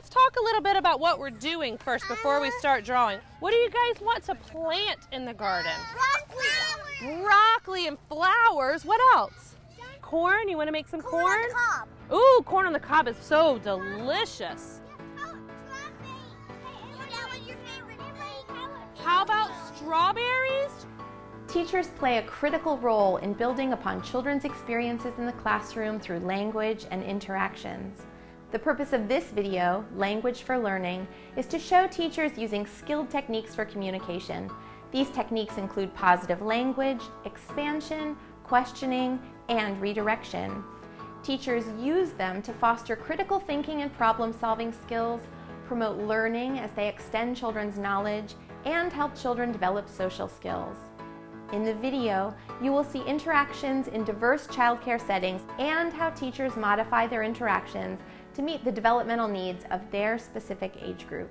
let's talk a little bit about what we're doing first before we start drawing. What do you guys want to plant in the garden? Broccoli. Broccoli and flowers. What else? Corn? You want to make some corn? Corn on the cob. Ooh, corn on the cob is so delicious. Strawberry. Hey, that was your favorite. How about strawberries? Teachers play a critical role in building upon children's experiences in the classroom through language and interactions. The purpose of this video, Language for Learning, is to show teachers using skilled techniques for communication. These techniques include positive language, expansion, questioning, and redirection. Teachers use them to foster critical thinking and problem solving skills, promote learning as they extend children's knowledge, and help children develop social skills. In the video, you will see interactions in diverse childcare settings and how teachers modify their interactions to meet the developmental needs of their specific age group.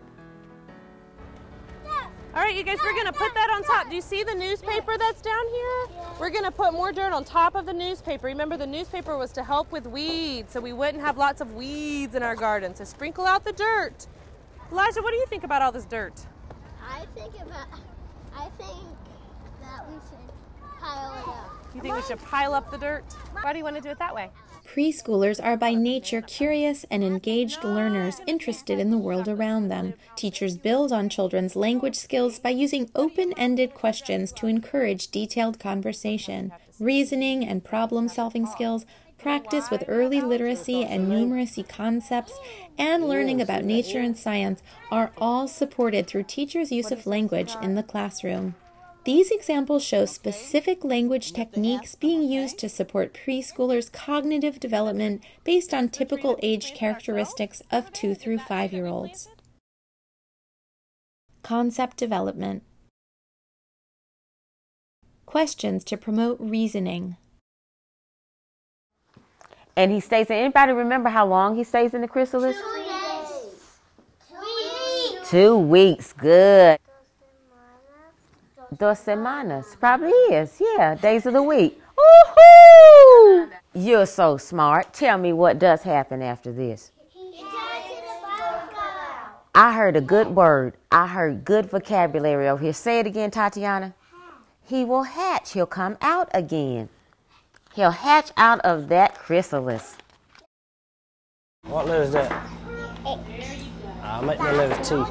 All right, you guys, we're gonna put that on top. Do you see the newspaper that's down here? We're gonna put more dirt on top of the newspaper. Remember, the newspaper was to help with weeds, so we wouldn't have lots of weeds in our garden. So sprinkle out the dirt. Elijah, what do you think about all this dirt? I think about. I think that we should pile it up. You think we should pile up the dirt? Why do you want to do it that way? Preschoolers are by nature curious and engaged learners interested in the world around them. Teachers build on children's language skills by using open ended questions to encourage detailed conversation. Reasoning and problem solving skills, practice with early literacy and numeracy concepts, and learning about nature and science are all supported through teachers' use of language in the classroom. These examples show specific language techniques being used to support preschoolers' cognitive development based on typical age characteristics of 2 through 5 year olds. Concept development. Questions to promote reasoning. And he stays in. Anybody remember how long he stays in the chrysalis? Two days. Two weeks. Two weeks. Good. Dos semanas. Probably is. Yeah, days of the week. Woohoo! You're so smart. Tell me what does happen after this. He takes his book out. I heard a good word. I heard good vocabulary over here. Say it again, Tatiana. He will hatch. He'll come out again. He'll hatch out of that chrysalis. What letter is that? I'll make the letter T.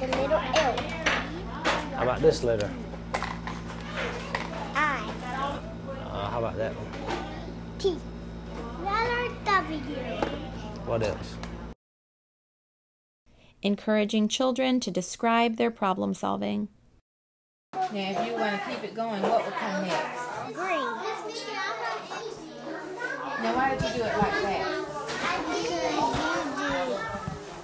The little L. How about this letter? I. Uh, how about that one? T. Letter W. What else? Encouraging children to describe their problem solving. Now, if you want to keep it going, what would come next? Green. Now, why did you do it like that?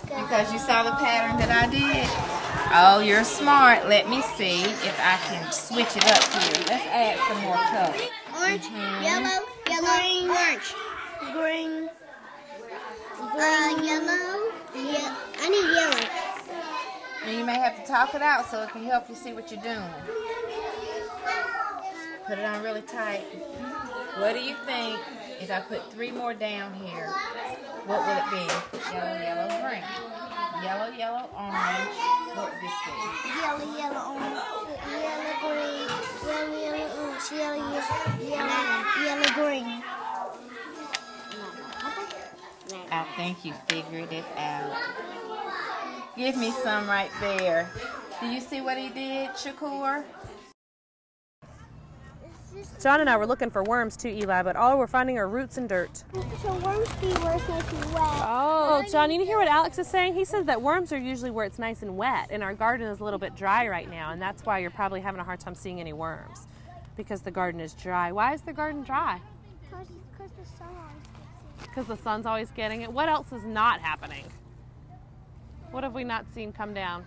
Because you saw the pattern that I did? Oh, you're smart. Let me see if I can switch it up here. Let's add some more color. Orange, yellow, yellow, green, orange, green, uh, yellow. Yeah, I need yellow. And you may have to talk it out so it can help you see what you're doing. Put it on really tight. What do you think if I put three more down here? What would it be? Yellow, yellow, green. Yellow, yellow, orange. This? Yellow, yellow, orange, yellow, green, yellow, yellow, orange, yellow, yellow, yellow, green. I think you figured it out. Give me some right there. Do you see what he did, Shakur? John and I were looking for worms too, Eli, but all we're finding are roots and dirt. So worms be where it's nice and wet. Oh, John, you hear what Alex is saying? He says that worms are usually where it's nice and wet, and our garden is a little bit dry right now, and that's why you're probably having a hard time seeing any worms because the garden is dry. Why is the garden dry? Cause, cause the sun always gets it. Because the sun's always getting it. What else is not happening? What have we not seen come down?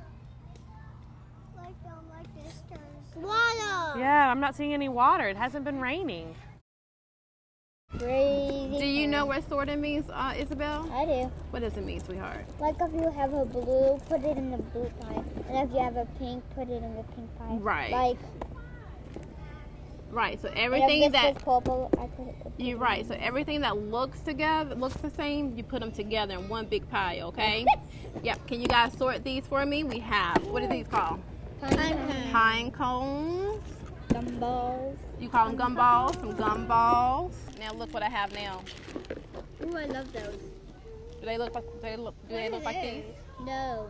Like, um, like this turns. Water. Yeah, I'm not seeing any water. It hasn't been raining. Crazy. Do you know what sorta means, uh, Isabel? I do. What does it mean, sweetheart? Like if you have a blue, put it in the blue pie, and if you have a pink, put it in the pink pie. Right. Like Right. So And if everything this that was purple, I put it you're right. So everything that looks together, looks the same, you put them together in one big pile. Okay. yep. Can you guys sort these for me? We have. What are these called? Pine Pine cones. gumballs. You call them gumballs. Some gumballs. Now look what I have now. Ooh, I love those. Do they look like? Do they look? Do they look like these? No.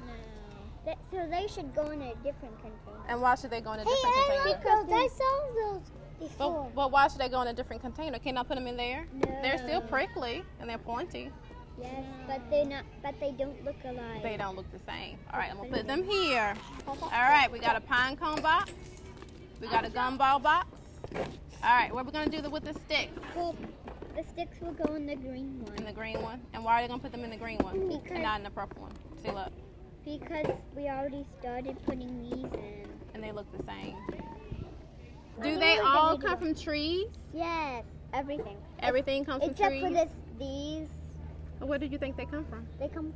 That, so they should go in a different container. And why should they go in a different container? Because I saw those before. But, but why should they go in a different container? Can I put them in there? No. They're still prickly and they're pointy. Yes, but they're not. But they don't look alike. They don't look the same. All right, I'm gonna put them here. All right, we got a pine cone box. We got a gumball box. All right, what are we gonna do with the stick Well, the sticks will go in the green one. in the green one? And why are they gonna put them in the green one and Because- not in the purple one? See, look, because we already started putting these in. and they look the same. Do they all come from trees? Yes, everything. Everything comes from trees? Except for this, these Where do you think they come from? they come.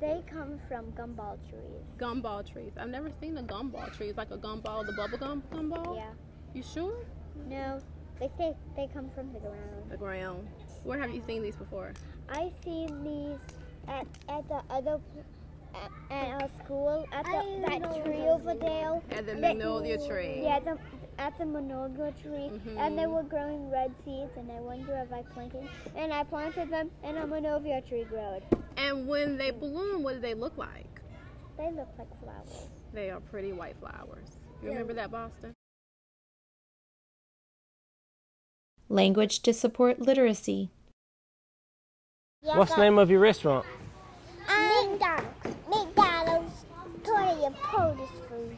They come from gumball trees. Gumball trees. I've never seen a gumball tree. It's like a gumball, the bubble gum gumball. Yeah. You sure? No, they say they come from the ground. The ground. Where have you seen these before? I seen these at at the other at, at our school at the, that tree over there. At the magnolia tree. Yeah, the, at the magnolia tree, Mhm. and they were growing red seeds, and I wonder if I planted, and I planted them, and a magnolia tree grew. And when they bloom, what do they look like? They look like flowers. They are pretty white flowers. You remember that, Boston? Language to support literacy. What's the name of your restaurant? McDonald's. McDonald's. Totally a Curtis food.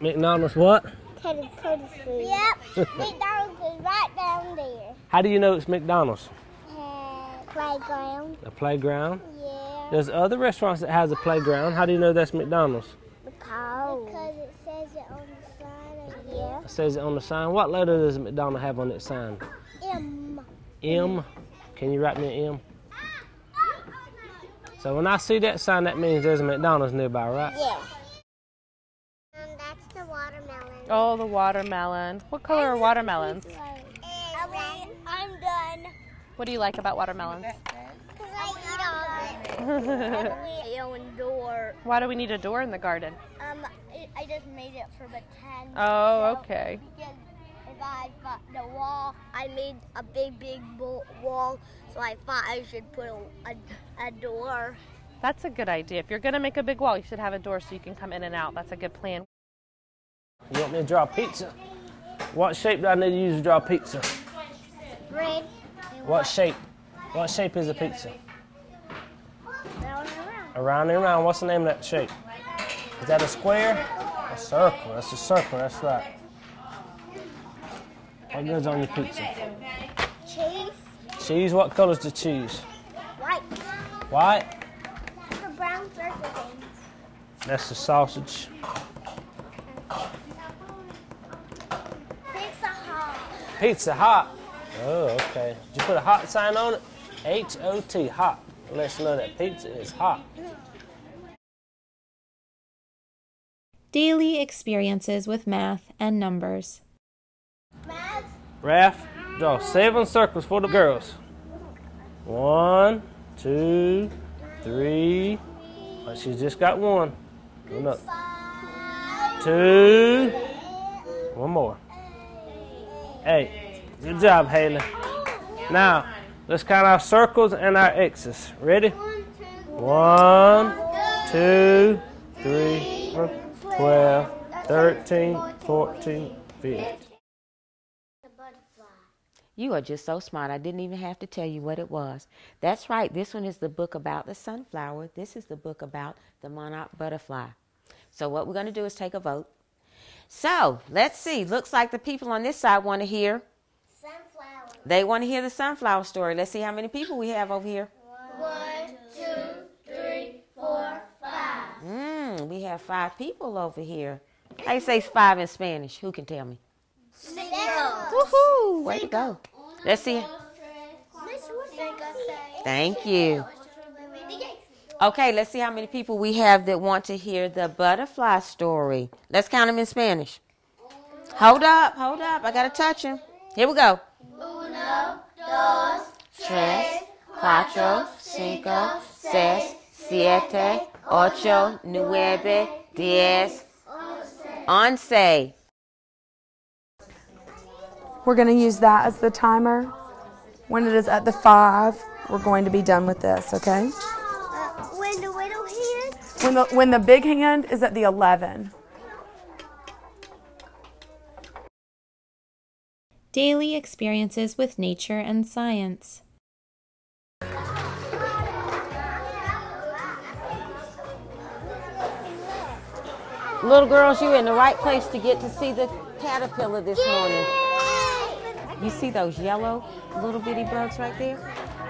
McDonald's what? Totally Curtis food. Yep. McDonald's is right down there. How do you know it's McDonald's? Uh, playground. A playground? Yeah. There's other restaurants that has a playground. How do you know that's McDonald's? Because. Because it says it on the side. Yeah. It says it on the sign. What letter does McDonald have on its sign? M. M. Can you write me an M? So when I see that sign, that means there's a McDonald's nearby, right? Yeah. And that's the watermelon. Oh, the watermelon. What color are watermelons? I'm done. What do you like about watermelons? Because I eat all of it. door. Why do we need a door in the garden? Um, I- just made it for pretend. Oh, okay. Because if I got the wall, I made a big, big wall, so I thought I should put a, a, a door. That's a good idea. If you're going to make a big wall, you should have a door so you can come in and out. That's a good plan. You want me to draw a pizza? What shape do I need to use to draw a pizza? Red. What shape? What shape is a pizza? Round and around. Around and around. What's the name of that shape? Is that a square? A circle. That's a circle. That's right. What goes on your pizza? Cheese. Cheese. What color's the cheese? White. White. That's The brown circle things. That's the sausage. Pizza Hut. Pizza Hot. Oh, okay. Did you put a hot sign on it? H O T, hot. Let's know that pizza is hot. Daily experiences with math and numbers. Math. Raph, draw seven circles for the girls. One, two, three. Oh, she's just got one. Another. Two. One more. Eight. Good job, Haley. Now, let's count our circles and our X's. Ready? One, two, three, four, 12, 13, 14, 15. You are just so smart. I didn't even have to tell you what it was. That's right. This one is the book about the sunflower. This is the book about the monarch butterfly. So, what we're going to do is take a vote. So, let's see. Looks like the people on this side want to hear. Sunflower. They want to hear the sunflower story. Let's see how many people we have over here. One, two, three, four, five. Mm, we have five people over here. How you say five in Spanish? Who can tell me? Six. Woohoo! Way to go. Let's see. Thank you. Okay, let's see how many people we have that want to hear the butterfly story. Let's count them in Spanish. Hold up, hold up. I gotta touch him. Here we go. Uno, dos, tres, cuatro, cinco, seis, siete, ocho, nueve, diez, once. We're going to use that as the timer. When it is at the five, we're going to be done with this, okay? When the, when the big hand is at the 11. Daily experiences with nature and science. Little girls, you're in the right place to get to see the caterpillar this morning. You see those yellow little bitty bugs right there?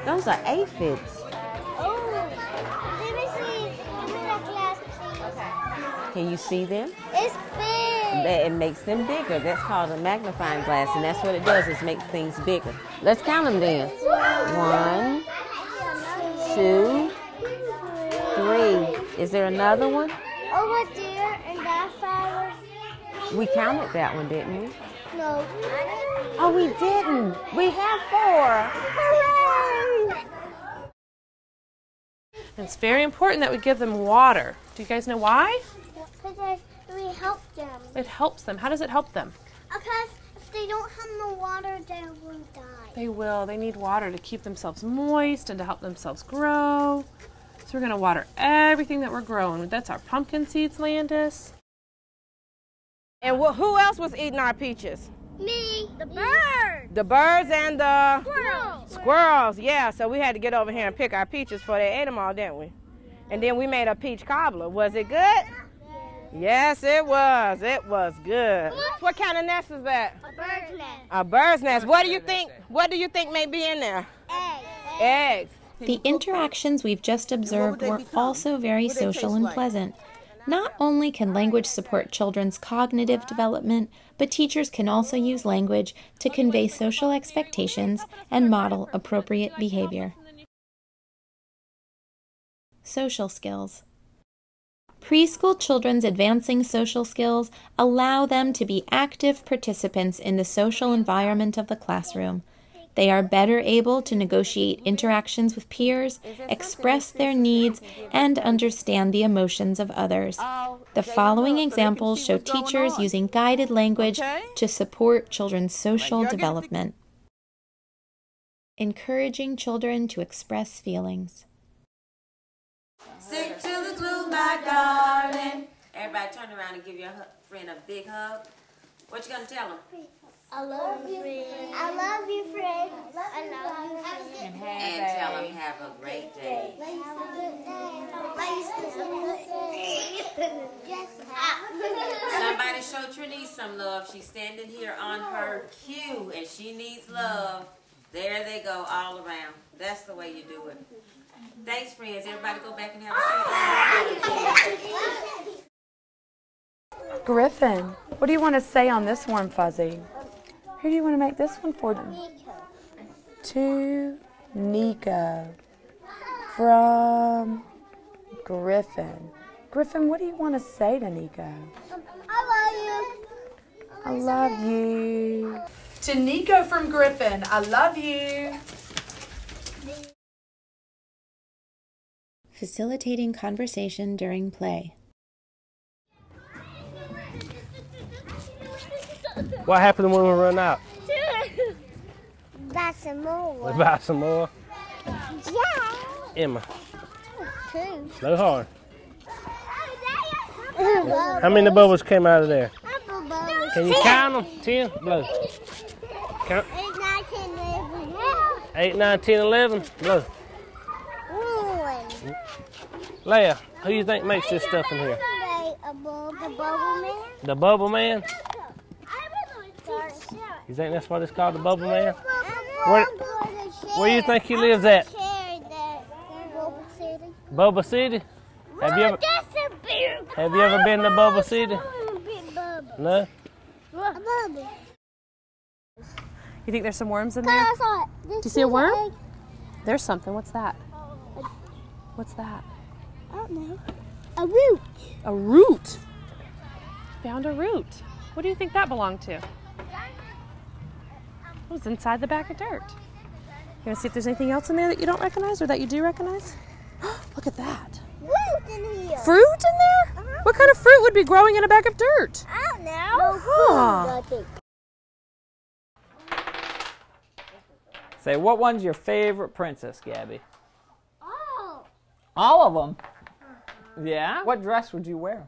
Those are aphids. Can you see them? It's big. It makes them bigger. That's called a magnifying glass, and that's what it does is make things bigger. Let's count them then. One, two, three. Is there another one? Over there and that flower. We counted that one, didn't we? No. Oh, we didn't. We have four. Hooray! It's very important that we give them water. Do you guys know why? Because we help them. It helps them. How does it help them? Because if they don't have no water, they will die. They will. They need water to keep themselves moist and to help themselves grow. So we're going to water everything that we're growing. That's our pumpkin seeds, Landis. And wh- who else was eating our peaches? Me, the birds. The birds and the squirrels. squirrels. Yeah, so we had to get over here and pick our peaches for they ate them all, didn't we? And then we made a peach cobbler. Was it good? Yes, it was. It was good. What kind of nest is that? A bird's nest. A bird's nest. What do you think? What do you think may be in there? Egg. Eggs. The interactions we've just observed were also very social and pleasant. Not only can language support children's cognitive development, but teachers can also use language to convey social expectations and model appropriate behavior. Social skills. Preschool children's advancing social skills allow them to be active participants in the social environment of the classroom. They are better able to negotiate interactions with peers, express their needs, and understand the emotions of others. The following examples show teachers using guided language to support children's social development. Encouraging children to express feelings. Stick to the glue, my darling. Everybody turn around and give your friend a big hug. What you gonna tell them? I love you, friend. I love you, friend. I love you, friend. And tell them have a great day. Somebody show Trinise some love. She's standing here on her cue and she needs love. There they go, all around. That's the way you do it. Thanks, friends. Everybody go back and have a seat. Griffin, what do you want to say on this warm fuzzy? Who do you want to make this one for? To Nico from Griffin. Griffin, what do you want to say to Nico? I love you. I love you. To Nico from Griffin, I love you. Facilitating conversation during play. What happened when we run out? Buy some more. We buy some more. Yeah. Emma, Two. slow hard. How many bubbles came out of there? Can you count them? Ten? Blow. Count. Eight, nine, ten, eleven. Eight, nine, ten, eleven. Blow. One. Leia, who you think makes this stuff in here? The bubble man. The Bubble Man? You think that's what it's called, the Bubble Man? Where, where you think he lives at? Bubba City? Have you ever That's a big have you ever been to Bubba City? big. No? You think there's some worms in there? I saw it. Do you see a worm? There's something. What's that? What's that? I don't know. A root. A root. Found a root. What do you think that belonged to? It was inside the bag of dirt. You want to see if there's anything else in there that you don't recognize or that you do recognize? Look at that. Fruit in here. Fruit in there? Uh-huh. What kind of fruit would be growing in a bag of dirt? I don't know. Huh. Nothing. Say, what one's your favorite princess, Gabby? All of them. Uh-huh. Yeah? What dress would you wear?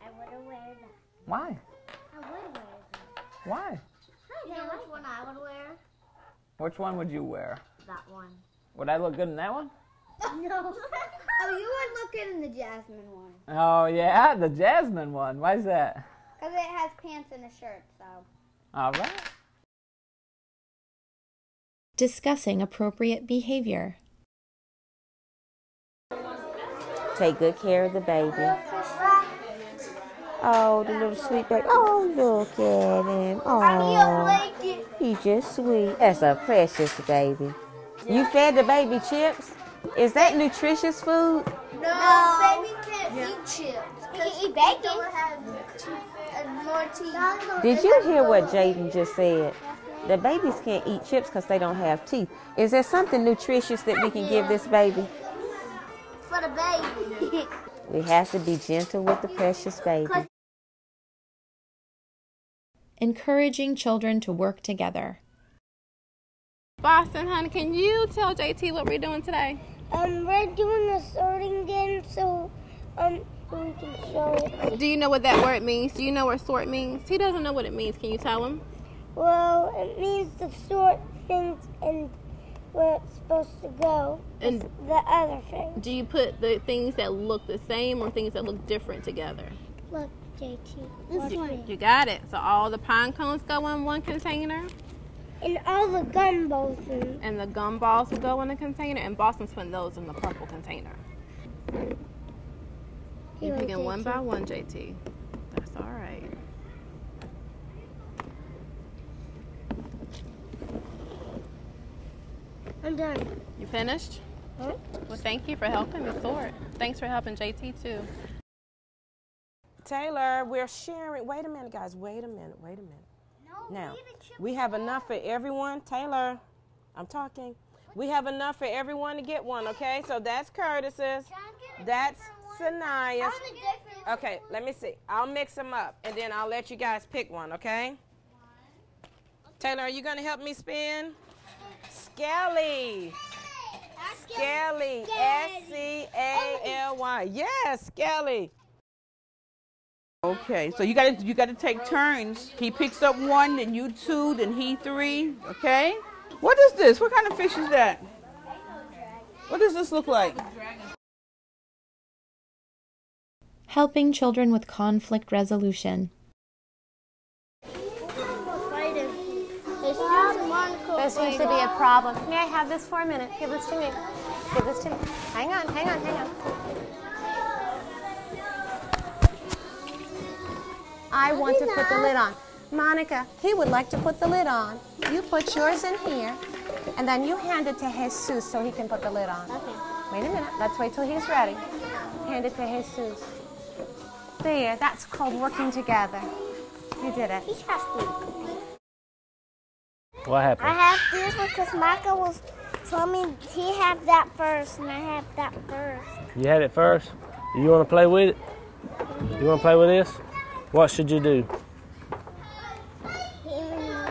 I would wear that. Why? I would wear that. Why? You know which one I would wear? Which one would you wear? That one. Would I look good in that one? No. oh, you would look good in the jasmine one. Oh, yeah, the Jasmine one. Why is that? Because it has pants and a shirt, so. All right. Discussing appropriate behavior. Take good care of the baby. Oh, the little sweet baby. Oh, look at him. Oh, he's just sweet. That's a precious baby. You fed the baby chips? Is that nutritious food? No, baby can't eat chips. He can eat bacon. And more teeth. Did you hear what Jaden just said? The babies can't eat chips because they don't have teeth. Is there something nutritious that we can give this baby? For the baby. We have to be gentle with the precious baby. Encouraging children to work together. Boston, honey, can you tell JT what we're doing today? um, we're doing a sorting game, so um, so we can show it. Do you know what that word means? Do you know what sort means? He doesn't know what it means. Can you tell him? Well, it means to sort things and where it's supposed to go. And The other thing. do you put the things that look the same or things that look different together? Look, JT. This one. You got it. So all the pine cones go in one container, And all the gumballs in. and the gumballs will go in a container, and Boston's putting those in the purple container. You're Here, picking one by one, JT. That's all right. I'm done. You finished? Huh? Well, thank you for helping me sort. Thanks for helping JT too. Taylor, we're sharing. Wait a minute, guys. Wait a minute. Wait a minute. No, Now, we have enough for everyone. Taylor, I'm talking. We have enough for everyone to get one, okay? So that's Curtis's. That's Sanaya's. Okay, let me see. I'll mix them up and then I'll let you guys pick one, okay? Taylor, are you going to help me spin? Skelly. Skelly. S C A L Y. Yes, Skelly. Okay, so you gotta you gotta take turns. He picks up one, then you two, then he three. Okay. What is this? What kind of fish is that? What does this look like? Helping children with conflict resolution. There seems to be a problem. May I have this for a minute? Give this to me. Give this to me. Hang on, hang on, hang on. I want to put the lid on. Monica, he would like to put the lid on. You put yours in here, and then you hand it to Jesus so he can put the lid on. Okay. Wait a minute. Let's wait till he's ready. Hand it to Jesus. There, that's called working together. You did it. What happened? I have this one because Michael was telling me he had that first and I have that first. You had it first. You want to play with it? You want to play with this? What should you do?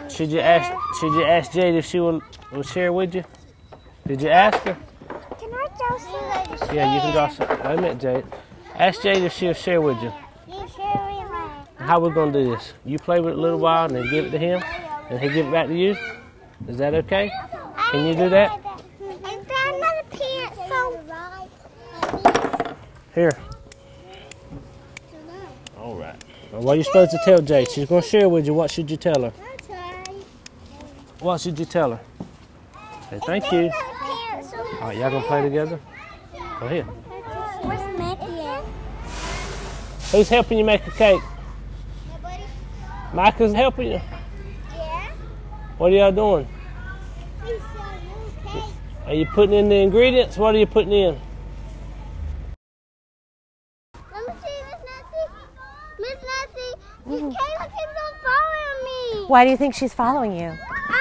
Should you ask? Should you ask Jade if she will, will share with you? Did you ask her? Can I draw some? Yeah, you can draw some. Wait a minute, Jade. Ask Jade if she'll share with you. You share with me. How we gonna do this? You play with it a little while and then give it to him, and he give it back to you. Is that okay? Can you do that? Is there another pencil? Here. All right. Well, what are you supposed to tell Jade? She's gonna share with you. What should you tell her? What should you tell her? Say thank you. All right, y'all gonna play together? Go ahead. Where's Mackie? Who's helping you make a cake? Micah's helping you. Yeah. What are y'all doing? He's so okay. Are you putting in the ingredients? What are you putting in? Let me see, Miss Nancy. Miss Nancy, you Kayla keeps on following me. Why do you think she's following you? I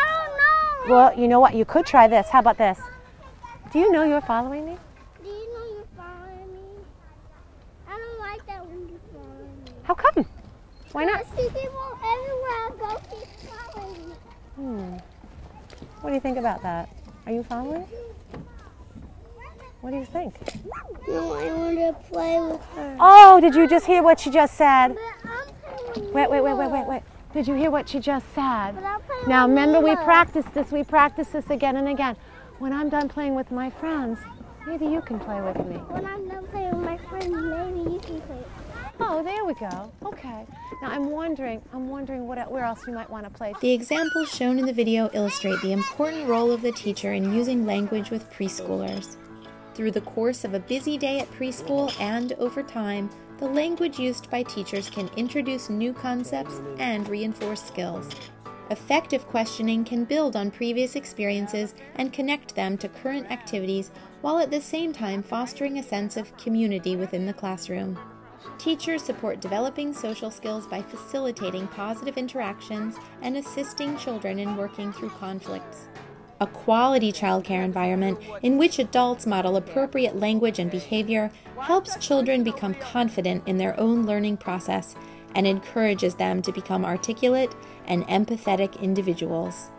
don't know. Well, you know what? You could try this. How about this? Do you know you're following me? Do you know you're following me? I don't like that when you're following me. How come? Why not? I see people everywhere I go keep following me. Hmm. What do you think about that? Are you following? What do you think? No, I want to play with her. Oh, did you just hear what she just said? Wait, wait, wait, wait, wait, wait. Did you hear what she just said? Now remember we practiced this, we practiced this again and again. When I'm done playing with my friends, maybe you can play with me. When I'm done playing with my friends, maybe you can play. Oh, there we go. Okay. Now I'm wondering, I'm wondering what where else you might want to play. The examples shown in the video illustrate the important role of the teacher in using language with preschoolers. Through the course of a busy day at preschool and over time, the language used by teachers can introduce new concepts and reinforce skills. Effective questioning can build on previous experiences and connect them to current activities while at the same time fostering a sense of community within the classroom. Teachers support developing social skills by facilitating positive interactions and assisting children in working through conflicts. A quality childcare environment in which adults model appropriate language and behavior helps children become confident in their own learning process and encourages them to become articulate and empathetic individuals.